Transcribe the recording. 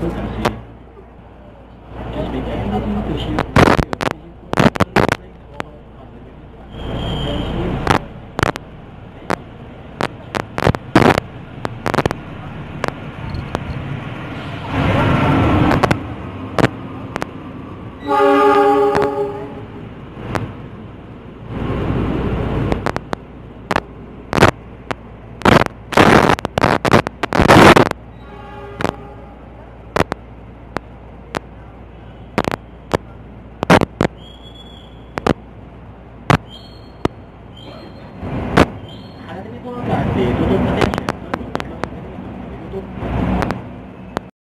Just because to share Thank you. com o andar